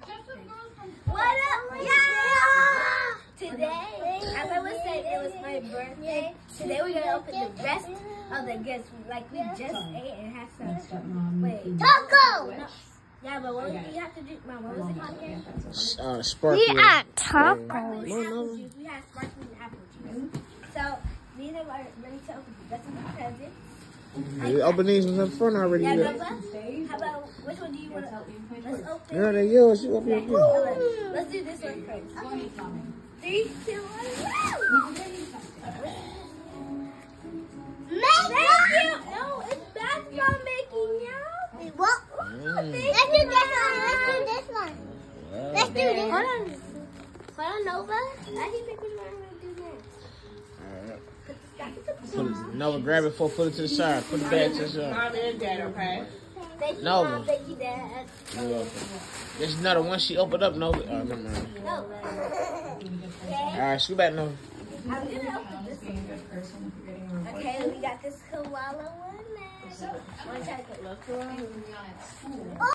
What up, y'all? Today, as I was saying, it was my birthday. Today we're gonna open the rest of the gifts. Like we just ate and had some. Wait, taco. No. Yeah, but what do you have to do? Mom, what was it called again? Uh, sparkling. We at Sparkling tacos. apple juice. We had sparkling apple juice. So these are my ready to open the rest of the presents. You open these ones up front already. Yeah, which one do you want to open? Let's open. yeah they yours. You open Okay, yours. Let's do this one first. Three, two, one. Thank you. No, it's basketball making y'all. What? Mm. Let's do this one. Let's do this one. Let's do this. Hold on. Hold on, Nova. I can pick which one I'm gonna do next. Alright. Put this back in the Put it, Nova, grab it for put it to the side. Put the back to the side. Mommy and dad, okay? Thank you, No. Mom. Thank you, Dad. You're welcome. There's another one she opened up, Nova. Oh, never mind. No. Okay. Alright, scoot back, Nova. I'm gonna open this one. Okay, we got this koala one now. One second.